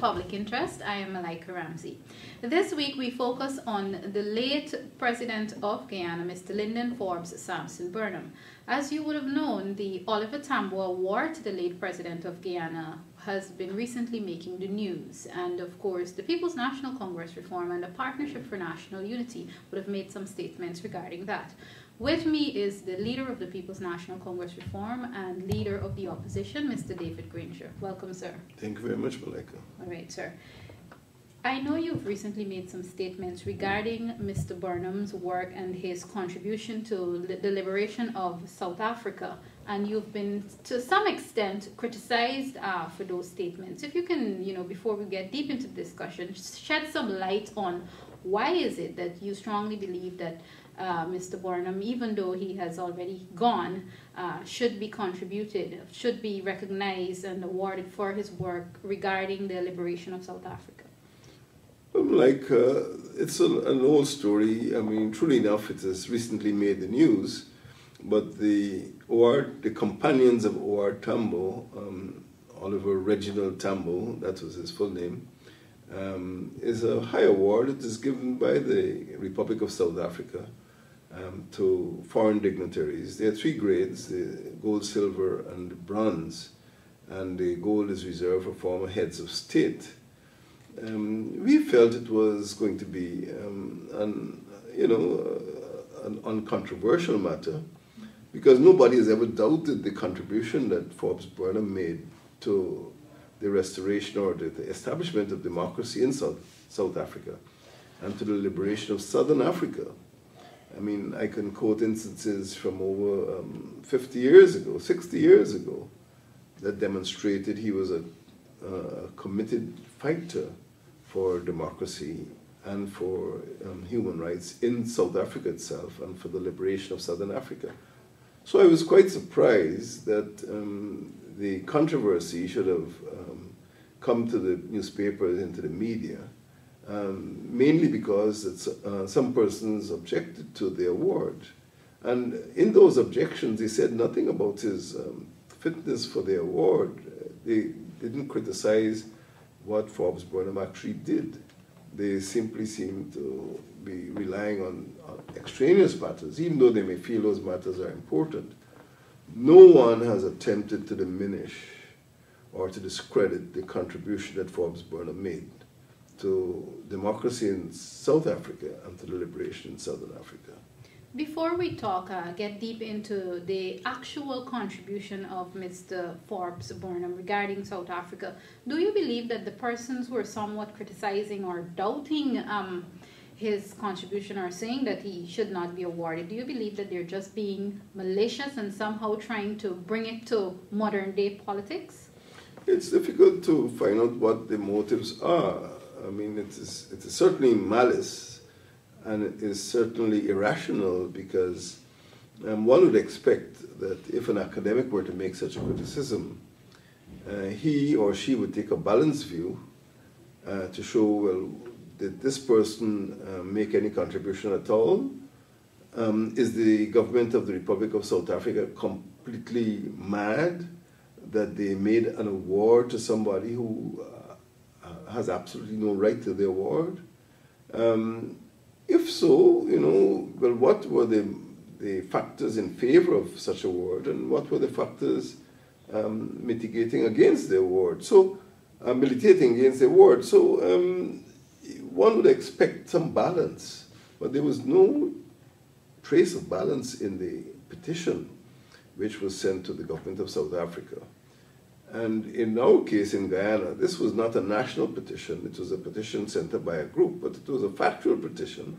Public Interest. I am Malika Ramsey. This week we focus on the late President of Guyana, Mr. Linden Forbes Sampson Burnham. As you would have known, the Oliver Tambo Award to the late President of Guyana has been recently making the news. And of course, the People's National Congress Reform and the Partnership for National Unity would have made some statements regarding that. With me is the leader of the People's National Congress Reform and leader of the opposition, Mr. David Granger. Welcome, sir. Thank you very much, Malika. All right, sir. I know you've recently made some statements regarding Mr. Burnham's work and his contribution to the liberation of South Africa, and you've been, to some extent, criticized uh, for those statements. If you can, you know, before we get deep into the discussion, shed some light on why is it that you strongly believe that uh, Mr. Burnham, even though he has already gone, uh, should be contributed, should be recognized and awarded for his work regarding the liberation of South Africa? like, uh, it's a, an old story. I mean, truly enough, it has recently made the news. But the award, the companions of O.R. Tambo, um, Oliver Reginald Tambo, that was his full name, um, is a high award. It is given by the Republic of South Africa um, to foreign dignitaries. There are three grades, the gold, silver, and bronze. And the gold is reserved for former heads of state. Um, we felt it was going to be um, an, you know, uh, an uncontroversial matter because nobody has ever doubted the contribution that Forbes Burnham made to the restoration or the, the establishment of democracy in South, South Africa and to the liberation of Southern Africa. I mean, I can quote instances from over um, 50 years ago, 60 years ago, that demonstrated he was a, committed fighter for democracy and for um, human rights in South Africa itself and for the liberation of Southern Africa. So I was quite surprised that um, the controversy should have um, come to the newspapers and to the media um, mainly because uh, some persons objected to the award. And in those objections, they said nothing about his um, fitness for the award. They didn't criticize what Forbes Burnham actually did. They simply seemed to be relying on, on extraneous matters, even though they may feel those matters are important. No one has attempted to diminish or to discredit the contribution that Forbes Burnham made to democracy in South Africa and to the liberation in Southern Africa. Before we talk, uh, get deep into the actual contribution of Mr. Forbes Burnham regarding South Africa, do you believe that the persons who are somewhat criticizing or doubting um, his contribution are saying that he should not be awarded, do you believe that they're just being malicious and somehow trying to bring it to modern day politics? It's difficult to find out what the motives are. I mean, it is, it is certainly malice and it is certainly irrational because um, one would expect that if an academic were to make such a criticism, uh, he or she would take a balanced view uh, to show, well, did this person uh, make any contribution at all? Um, is the government of the Republic of South Africa completely mad that they made an award to somebody who uh, has absolutely no right to the award? Um, if so, you know, well, what were the, the factors in favor of such award and what were the factors um, mitigating against the award? So, uh, militating against the award. So, um, one would expect some balance, but there was no trace of balance in the petition which was sent to the government of South Africa. And in our case in Guyana, this was not a national petition, it was a petition sent by a group, but it was a factual petition.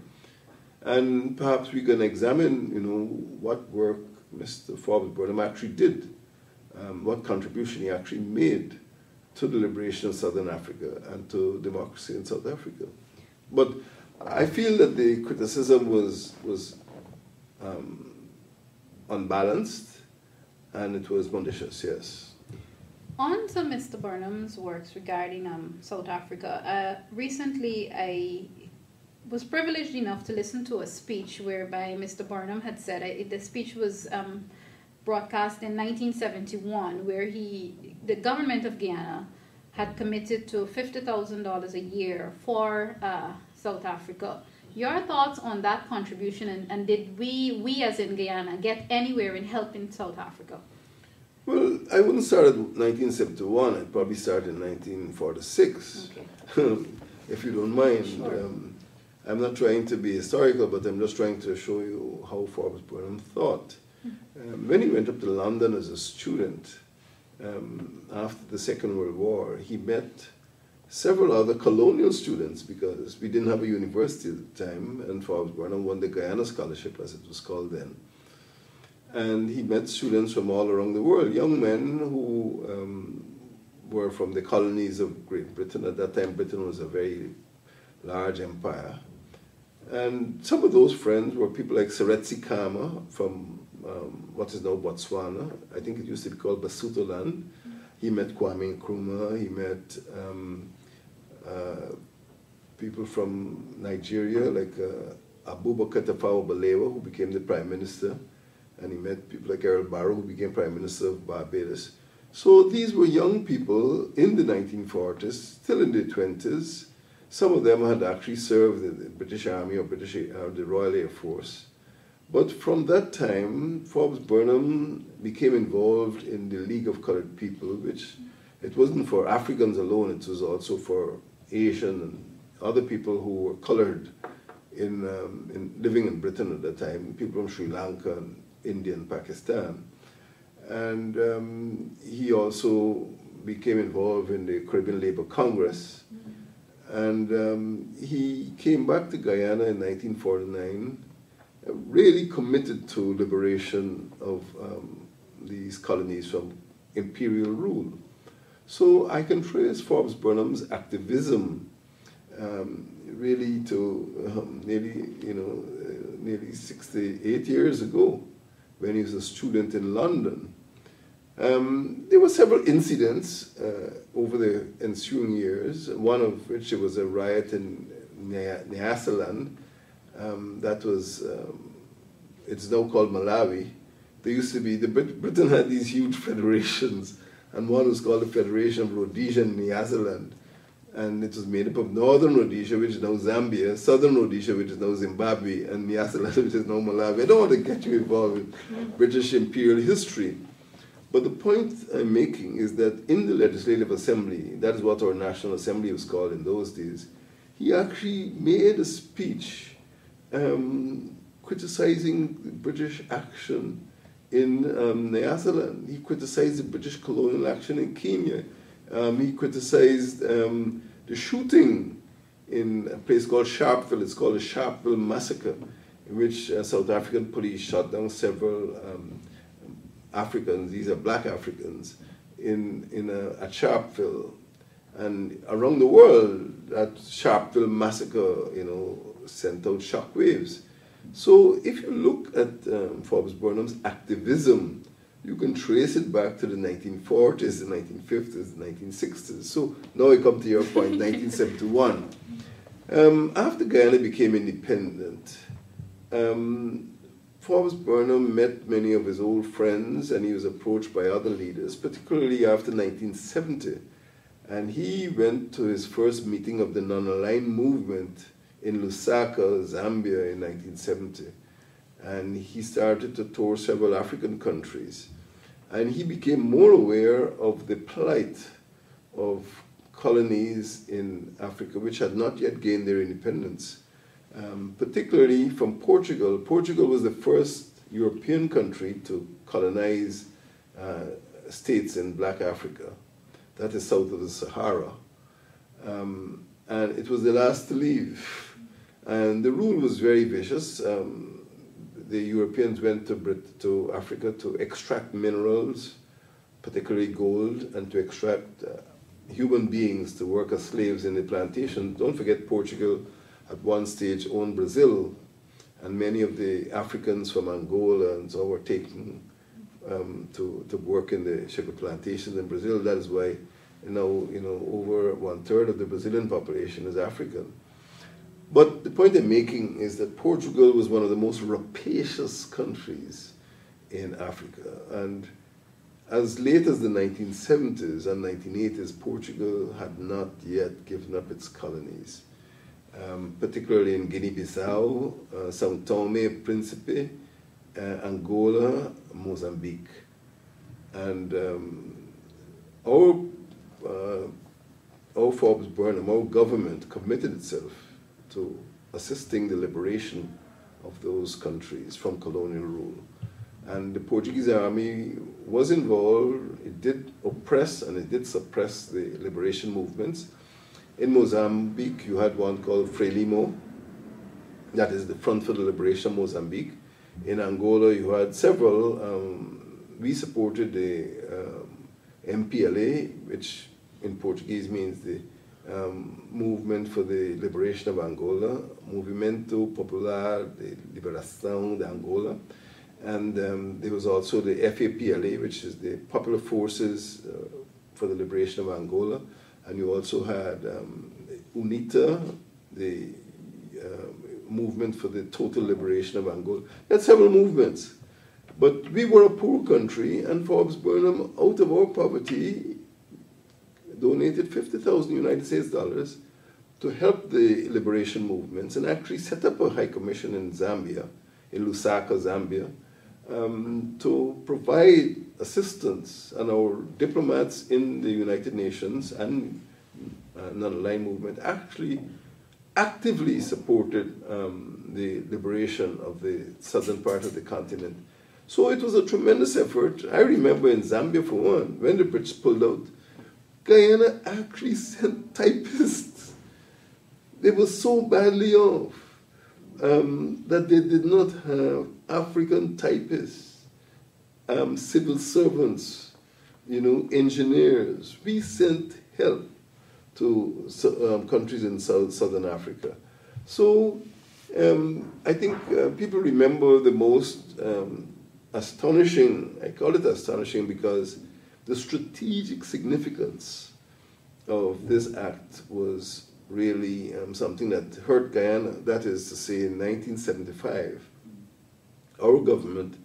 And perhaps we can examine, you know, what work Mr. Forbes Burnham actually did, um, what contribution he actually made to the liberation of Southern Africa and to democracy in South Africa. But I feel that the criticism was, was um, unbalanced and it was malicious, yes. On to Mr. Burnham's works regarding um, South Africa. Uh, recently, I was privileged enough to listen to a speech whereby Mr. Burnham had said uh, the speech was um, broadcast in 1971, where he, the government of Guyana, had committed to $50,000 a year for uh, South Africa. Your thoughts on that contribution, and, and did we, we as in Guyana, get anywhere in helping South Africa? Well, I wouldn't start in 1971. I'd probably start in 1946, okay. if you don't mind. Sure. Um, I'm not trying to be historical, but I'm just trying to show you how Forbes Burnham thought. Mm-hmm. Um, when he went up to London as a student um, after the Second World War, he met several other colonial students because we didn't have a university at the time, and Forbes Burnham won the Guyana Scholarship, as it was called then. And he met students from all around the world, young men who um, were from the colonies of Great Britain. At that time, Britain was a very large empire. And some of those friends were people like Seretse Khama from um, what is now Botswana. I think it used to be called Basutoland. He met Kwame Nkrumah. He met um, uh, people from Nigeria like uh, Abubakar Tafawa Balewa, who became the prime minister. And he met people like Errol Barrow, who became prime minister of Barbados. So these were young people in the 1940s, still in their 20s, some of them had actually served in the British Army or British uh, the Royal Air Force. But from that time, Forbes Burnham became involved in the League of Colored People, which it wasn't for Africans alone, it was also for Asian and other people who were colored in, um, in living in Britain at the time, people from Sri Lanka and India and Pakistan. And um, he also became involved in the Caribbean Labor Congress. And um, he came back to Guyana in 1949, uh, really committed to liberation of um, these colonies from imperial rule. So I can trace Forbes Burnham's activism um, really to um, nearly, you know, uh, nearly 68 years ago when he was a student in London. Um, there were several incidents uh, over the ensuing years, one of which was a riot in Nyasaland. Um, that was, um, it's now called Malawi. There used to be, the Brit Britain had these huge federations, and one was called the Federation of Rhodesia and Nyasaland. And it was made up of Northern Rhodesia, which is now Zambia, Southern Rhodesia, which is now Zimbabwe, and Nyasaland, which is now Malawi. I don't want to get you involved in British imperial history. But the point I'm making is that in the Legislative Assembly, that is what our National Assembly was called in those days, he actually made a speech um, criticizing British action in um, Nyasaland. He criticized the British colonial action in Kenya. Um, he criticized um, the shooting in a place called Sharpeville. It's called the Sharpeville Massacre, in which uh, South African police shot down several um, Africans, these are black Africans, in, in a, at Sharpeville. And around the world, that Sharpeville massacre, you know, sent out shockwaves. So if you look at um, Forbes Burnham's activism, you can trace it back to the 1940s, the 1950s, the 1960s. So now I come to your point, 1971. Um, after Guyana became independent, um, Forbes Burnham met many of his old friends and he was approached by other leaders, particularly after 1970. And he went to his first meeting of the non-aligned movement in Lusaka, Zambia in 1970. And he started to tour several African countries. And he became more aware of the plight of colonies in Africa which had not yet gained their independence um, particularly from Portugal. Portugal was the first European country to colonize uh, states in black Africa, that is south of the Sahara. Um, and it was the last to leave. And the rule was very vicious. Um, the Europeans went to, Brit to Africa to extract minerals, particularly gold, and to extract uh, human beings to work as slaves in the plantation. Don't forget Portugal at one stage owned Brazil, and many of the Africans from Angola and so were taken um, to, to work in the sugar plantations in Brazil. That is why you know, you know, over one third of the Brazilian population is African. But the point I'm making is that Portugal was one of the most rapacious countries in Africa. And as late as the 1970s and 1980s, Portugal had not yet given up its colonies, um, particularly in Guinea-Bissau, uh, São Tomé, Principe, uh, Angola, Mozambique. And um, our, uh, our Forbes Burnham, our government committed itself to assisting the liberation of those countries from colonial rule. And the Portuguese army was involved, it did oppress and it did suppress the liberation movements. In Mozambique, you had one called Frelimo, that is the Front for the Liberation of Mozambique. In Angola, you had several. Um, we supported the um, MPLA, which in Portuguese means the um, Movement for the Liberation of Angola, Movimento Popular de Liberação de Angola. And um, there was also the FAPLA, which is the Popular Forces uh, for the Liberation of Angola. And you also had um, UNITA, the uh, movement for the total liberation of Angola. Had several movements. But we were a poor country, and Forbes Burnham, out of our poverty, donated 50,000 United States dollars to help the liberation movements and actually set up a high commission in Zambia, in Lusaka, Zambia, um, to provide assistance. And our diplomats in the United Nations and uh, non-aligned movement actually actively supported um, the liberation of the southern part of the continent. So it was a tremendous effort. I remember in Zambia, for one, when the British pulled out, Guyana actually sent typists. They were so badly off um, that they did not have African typists, um, civil servants, you know, engineers. We sent help to um, countries in South, Southern Africa. So um, I think uh, people remember the most um, astonishing, I call it astonishing because the strategic significance of this act was really um, something that hurt Guyana. That is to say, in 1975, our government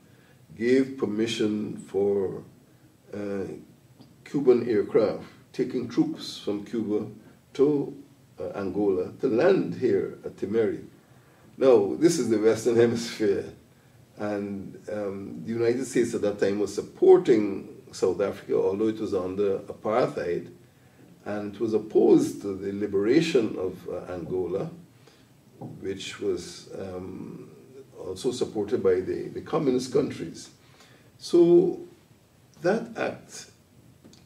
gave permission for uh, Cuban aircraft taking troops from Cuba to uh, Angola to land here at Timehri. Now, this is the Western Hemisphere, and um, the United States at that time was supporting South Africa, although it was under apartheid, and it was opposed to the liberation of uh, Angola, which was um, also supported by the, the communist countries. So that act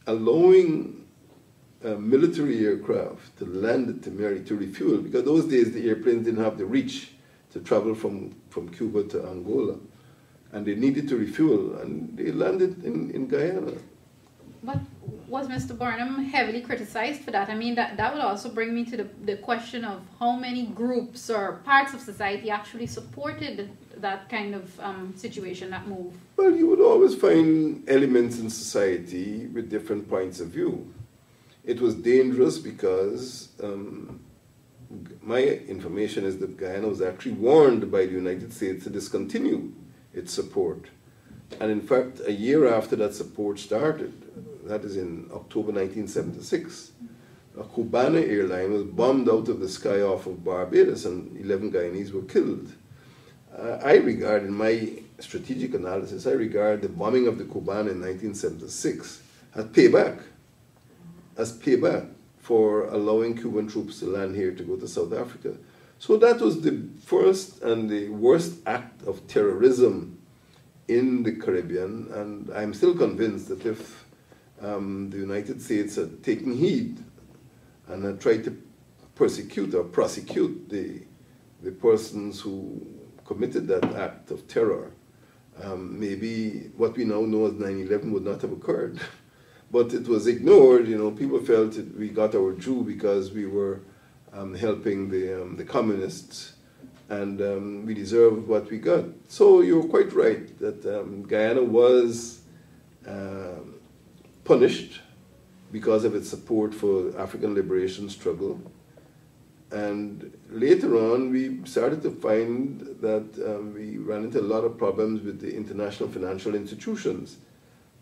allowing uh, military aircraft to land at Timehri to refuel, because those days the airplanes didn't have the reach to travel from, from Cuba to Angola and they needed to refuel, and they landed in, in Guyana. But was Mr. Burnham heavily criticized for that? I mean, that, that would also bring me to the, the question of how many groups or parts of society actually supported that kind of um, situation, that move. Well, you would always find elements in society with different points of view. It was dangerous because um, my information is that Guyana was actually warned by the United States to discontinue its support. And in fact, a year after that support started, that is in October 1976, a Cubana airline was bombed out of the sky off of Barbados and 11 Guyanese were killed. Uh, I regard, in my strategic analysis, I regard the bombing of the Cubana in 1976 as payback, as payback for allowing Cuban troops to land here to go to South Africa. So that was the first and the worst act of terrorism in the Caribbean, and I'm still convinced that if um, the United States had taken heed and had tried to persecute or prosecute the, the persons who committed that act of terror, um, maybe what we now know as 9-11 would not have occurred. but it was ignored, you know, people felt that we got our due because we were um, helping the, um, the communists, and um, we deserve what we got. So you're quite right that um, Guyana was um, punished because of its support for African liberation struggle. And later on, we started to find that um, we ran into a lot of problems with the international financial institutions.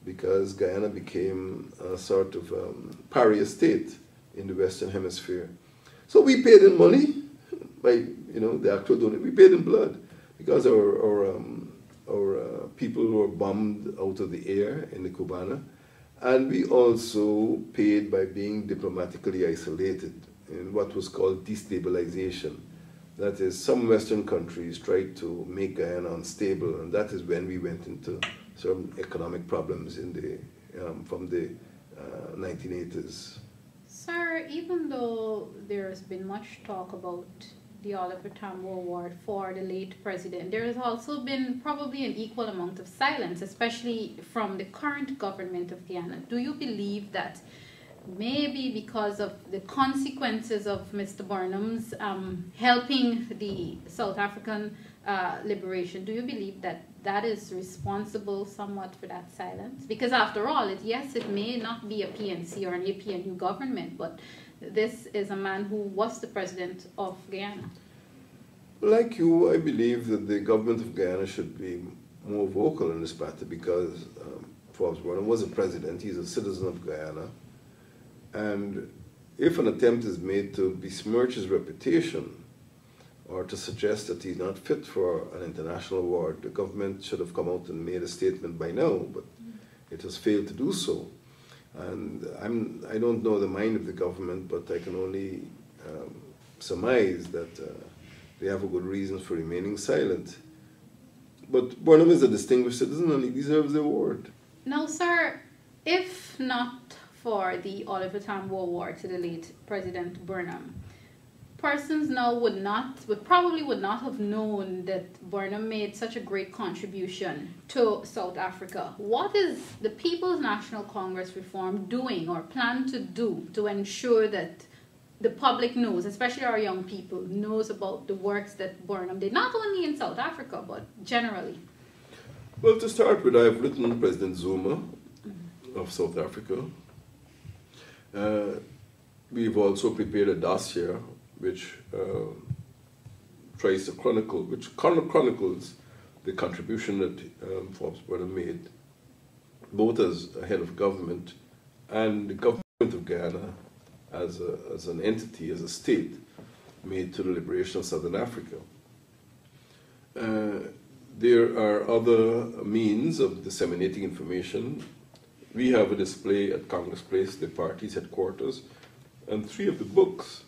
because Guyana became a sort of um, pariah state in the Western Hemisphere. So we paid in money by, you know, the actual donor. We paid in blood because our, our, um, our uh, people were bombed out of the air in the Cubana. And we also paid by being diplomatically isolated in what was called destabilization. That is, some Western countries tried to make Guyana unstable, and that is when we went into some economic problems in the, um, from the uh, 1980s. Sir, even though there's been much talk about the Oliver Tambo Award for the late president, there has also been probably an equal amount of silence, especially from the current government of Guyana. Do you believe that maybe because of the consequences of Mr. Burnham's um, helping the South African uh, liberation, do you believe that that is responsible somewhat for that silence? Because after all, it, yes, it may not be a PNC or an APNU government, but this is a man who was the president of Guyana. Like you, I believe that the government of Guyana should be more vocal in this matter because um, Forbes Burnham was a president, he's a citizen of Guyana, and if an attempt is made to besmirch his reputation or to suggest that he's not fit for an international award, the government should have come out and made a statement by now, but it has failed to do so. And I'm, I don't know the mind of the government, but I can only um, surmise that uh, they have a good reason for remaining silent. But Burnham is a distinguished citizen and he deserves the award. Now, sir, if not for the Oliver Tambo Award to the late President Burnham, persons now would not, would probably would not have known that Burnham made such a great contribution to South Africa. What is the People's National Congress reform doing or plan to do to ensure that the public knows, especially our young people, knows about the works that Burnham did, not only in South Africa, but generally? Well, to start with, I've written President Zuma of South Africa. Uh, we've also prepared a dossier which uh, tries to chronicle, which chronicles the contribution that um, Forbes Burnham made, both as a head of government and the government of Guyana as, a, as an entity, as a state, made to the liberation of Southern Africa. Uh, there are other means of disseminating information. We have a display at Congress Place, the party's headquarters, and three of the books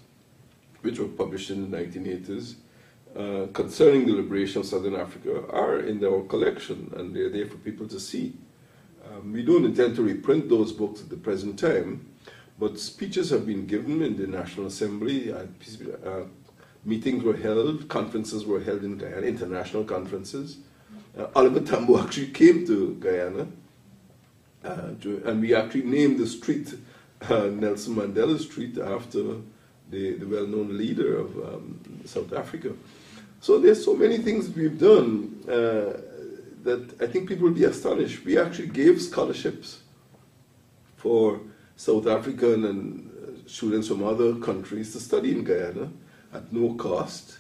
which were published in the 1980s, uh, concerning the liberation of Southern Africa are in our collection and they're there for people to see. Um, we don't intend to reprint those books at the present time, but speeches have been given in the National Assembly, uh, uh, meetings were held, conferences were held in Guyana, international conferences. Uh, Oliver Tambo actually came to Guyana, uh, and we actually named the street uh, Nelson Mandela Street after the, the well-known leader of um, South Africa. So there's so many things we've done uh, that I think people will be astonished. We actually gave scholarships for South African and uh, students from other countries to study in Guyana at no cost,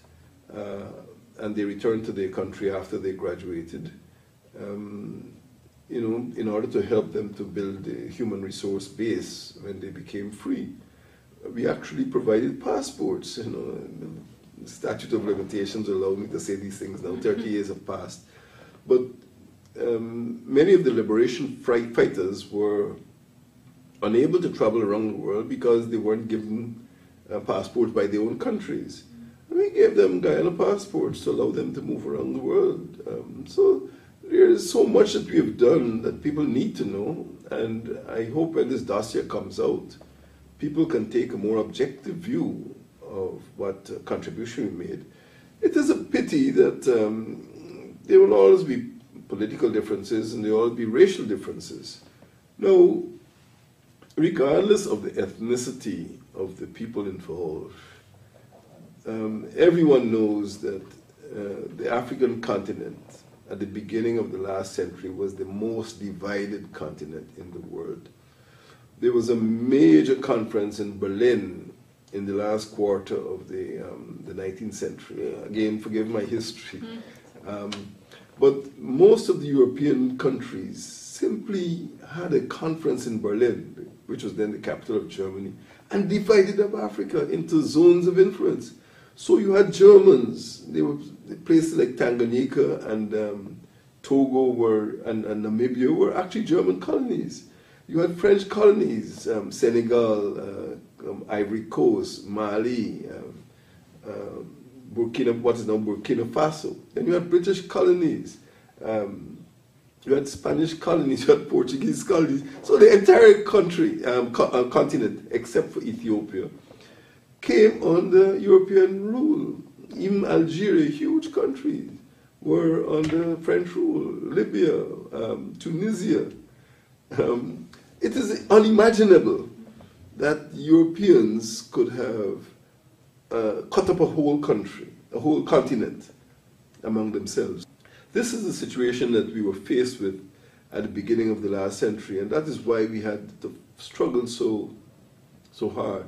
uh, and they returned to their country after they graduated. Um, you know, in order to help them to build a human resource base when they became free we actually provided passports. You know, the statute of limitations allow me to say these things now. 30 years have passed. But um, many of the liberation fighters were unable to travel around the world because they weren't given uh, passports by their own countries. And we gave them Guyana passports to allow them to move around the world. Um, so there is so much that we have done that people need to know. And I hope when this dossier comes out, people can take a more objective view of what uh, contribution we made. It is a pity that um, there will always be political differences and there will always be racial differences. Now, regardless of the ethnicity of the people involved, um, everyone knows that uh, the African continent at the beginning of the last century was the most divided continent in the world there was a major conference in Berlin in the last quarter of the, um, the 19th century. Again, forgive my history. Mm-hmm. Um, but most of the European countries simply had a conference in Berlin, which was then the capital of Germany, and divided up Africa into zones of influence. So you had Germans, they were places like Tanganyika and um, Togo were, and, and, Namibia were actually German colonies. You had French colonies, um, Senegal, uh, um, Ivory Coast, Mali, um, uh, Burkina, what is now Burkina Faso. Then you had British colonies. Um, you had Spanish colonies, you had Portuguese colonies. So the entire country, um, co- uh, continent, except for Ethiopia, came under European rule. Even Algeria, huge countries, were under French rule. Libya, um, Tunisia. Um, it is unimaginable that Europeans could have uh, cut up a whole country, a whole continent among themselves. This is the situation that we were faced with at the beginning of the last century, and that is why we had to struggle so, so hard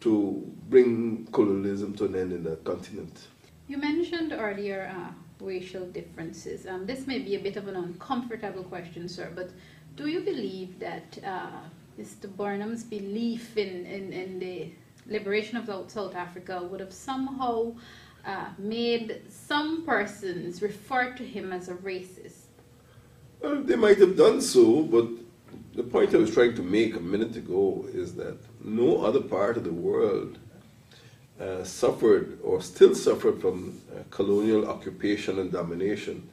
to bring colonialism to an end in that continent. You mentioned earlier uh, racial differences. Um, this may be a bit of an uncomfortable question, sir, but do you believe that uh, Mr. Burnham's belief in, in, in the liberation of South Africa would have somehow uh, made some persons refer to him as a racist. Well, they might have done so, but the point I was trying to make a minute ago is that no other part of the world uh, suffered or still suffered from uh, colonial occupation and domination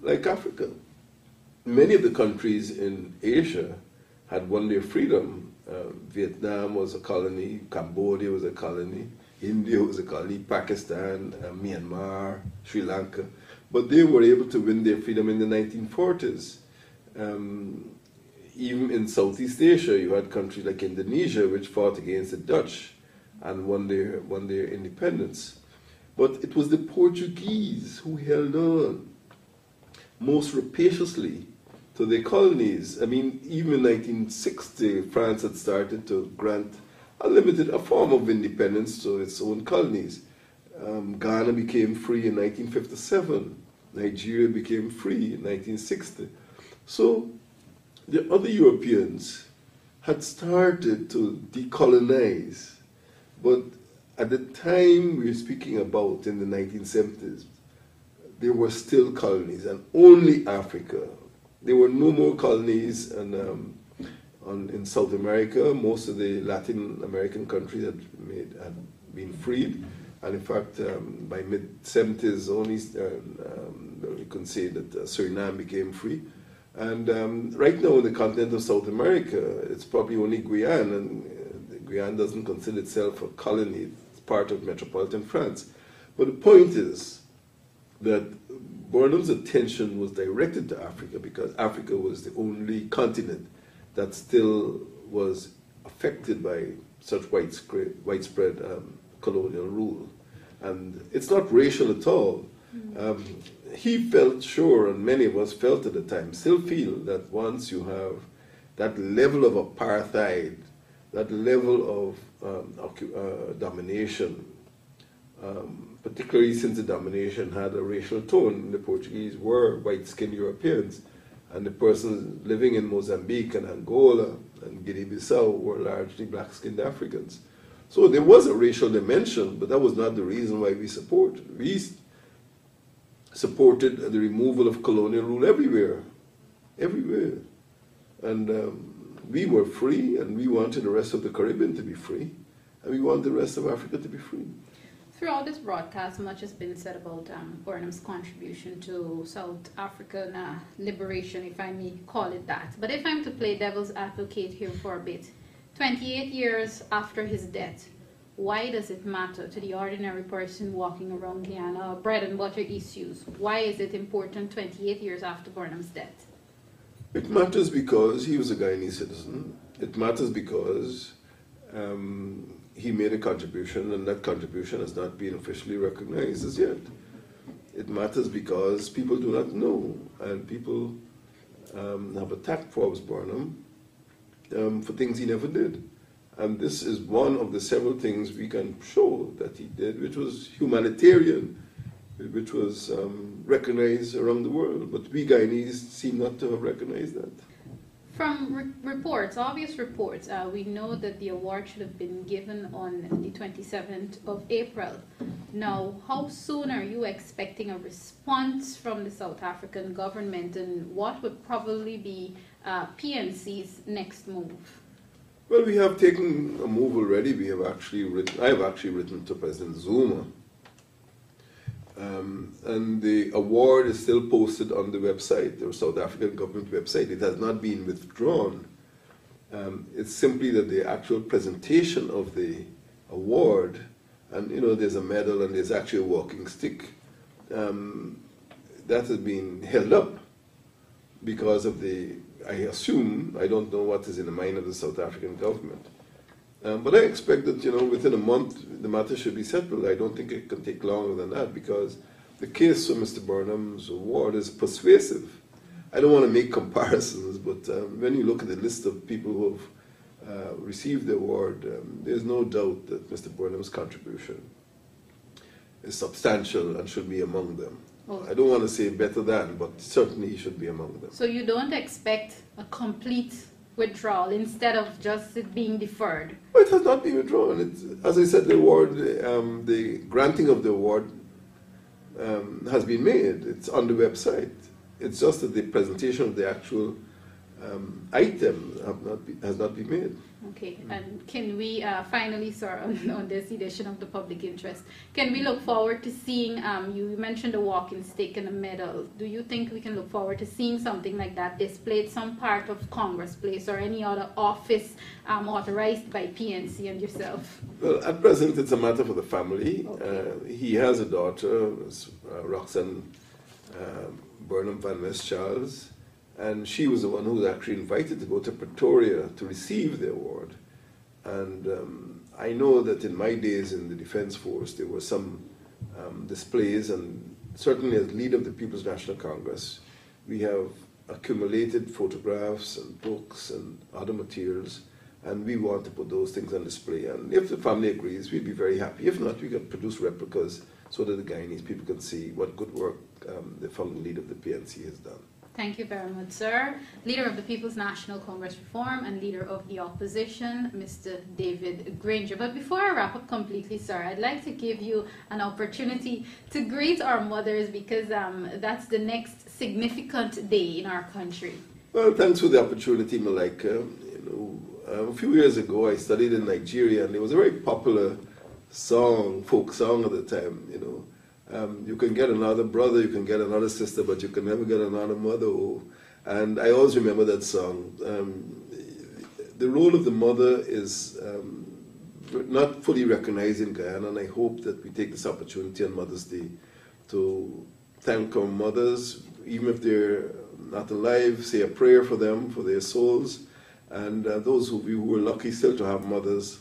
like Africa. Many of the countries in Asia had won their freedom. Uh, Vietnam was a colony, Cambodia was a colony, India was a colony, Pakistan, uh, Myanmar, Sri Lanka, but they were able to win their freedom in the 1940s. Um, even in Southeast Asia, you had countries like Indonesia, which fought against the Dutch and won their, won their independence. But it was the Portuguese who held on most rapaciously to their colonies. I mean, even in 1960, France had started to grant a limited a form of independence to its own colonies. Um, Ghana became free in 1957. Nigeria became free in 1960. So the other Europeans had started to decolonize, but at the time we were speaking about in the 1970s, there were still colonies, and only Africa. There were no more colonies, and um, on, in South America, most of the Latin American countries had, made, had been freed. And in fact, um, by mid 70s, only um, you can say that uh, Suriname became free. And um, right now, in the continent of South America, it's probably only Guyana, and uh, Guyana doesn't consider itself a colony, it's part of metropolitan France. But the point is that Burnham's attention was directed to Africa because Africa was the only continent that still was affected by such widespread, widespread um, colonial rule. And it's not racial at all. Mm. Um, he felt sure, and many of us felt at the time, still feel that once you have that level of apartheid, that level of um, uh, domination, um, particularly since the domination had a racial tone, the Portuguese were white skinned Europeans and the persons living in Mozambique and Angola and Guinea-Bissau were largely black-skinned Africans. So there was a racial dimension, but that was not the reason why we support. We supported the removal of colonial rule everywhere, everywhere. And um, we were free, and we wanted the rest of the Caribbean to be free, and we want the rest of Africa to be free. Throughout this broadcast, much has been said about um, Burnham's contribution to South African uh, liberation, if I may call it that. But if I'm to play devil's advocate here for a bit, 28 years after his death, why does it matter to the ordinary person walking around Guyana, bread and butter issues? Why is it important 28 years after Burnham's death? It matters because he was a Guyanese citizen. It matters because um, he made a contribution, and that contribution has not been officially recognized as yet. It matters because people do not know, and people um, have attacked Forbes Burnham um, for things he never did. And this is one of the several things we can show that he did, which was humanitarian, which was um, recognized around the world. But we Guyanese seem not to have recognized that. From re- reports, obvious reports, uh, we know that the award should have been given on the 27th of April. Now, how soon are you expecting a response from the South African government, and what would probably be uh, PNC's next move? Well, we have taken a move already. We have actually written, I have actually written to President Zuma. Um, and the award is still posted on the website, the South African government website. It has not been withdrawn. Um, it's simply that the actual presentation of the award, and you know, there's a medal and there's actually a walking stick, um, that has been held up because of the I assume, I don't know what is in the mind of the South African government. Um, but I expect that, you know, within a month the matter should be settled. I don't think it can take longer than that because the case for Mr. Burnham's award is persuasive. I don't want to make comparisons, but um, when you look at the list of people who have uh, received the award, um, there's no doubt that Mr. Burnham's contribution is substantial and should be among them. Oh. I don't want to say better than, but certainly he should be among them. So you don't expect a complete withdrawal instead of just it being deferred? Well, it has not been withdrawn. It's, as I said, the award, um, the granting of the award um, has been made. It's on the website. It's just that the presentation of the actual um, item not be, has not been made. Okay, and can we uh, finally, sir, on, on this edition of the public interest, can we look forward to seeing, um, you mentioned a walking stick and a medal. Do you think we can look forward to seeing something like that displayed some part of Congress Place or any other office um, authorized by PNC and yourself? Well, at present, it's a matter for the family. Okay. Uh, he has a daughter, uh, Roxanne uh, Burnham Van West Charles, and she was the one who was actually invited to go to Pretoria to receive the award. And um, I know that in my days in the Defense Force, there were some um, displays, and certainly as leader of the People's National Congress, we have accumulated photographs and books and other materials, and we want to put those things on display. And if the family agrees, we'd be very happy. If not, we can produce replicas so that the Guyanese people can see what good work um, the founding leader of the PNC has done. Thank you very much, sir. Leader of the People's National Congress Reform and leader of the opposition, Mr. David Granger. But before I wrap up completely, sir, I'd like to give you an opportunity to greet our mothers because um, that's the next significant day in our country. Well, thanks for the opportunity, Malika. You know, um, a few years ago, I studied in Nigeria, and there was a very popular song, folk song at the time. You know, um, you can get another brother, you can get another sister, but you can never get another mother. And I always remember that song. Um, the role of the mother is um, not fully recognized in Guyana, and I hope that we take this opportunity on Mother's Day to thank our mothers, even if they're not alive, say a prayer for them, for their souls. And uh, those of you who are lucky still to have mothers,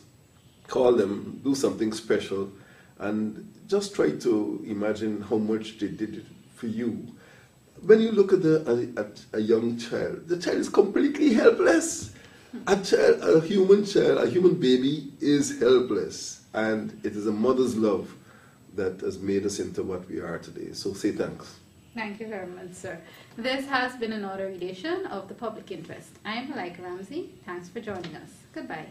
call them, do something special, and just try to imagine how much they did for you. When you look at, the, at a young child, the child is completely helpless. A child, a human child, a human baby is helpless, and it is a mother's love that has made us into what we are today. So say thanks. Thank you very much, sir. This has been another edition of The Public Interest. I'm Malika Ramsey. Thanks for joining us. Goodbye.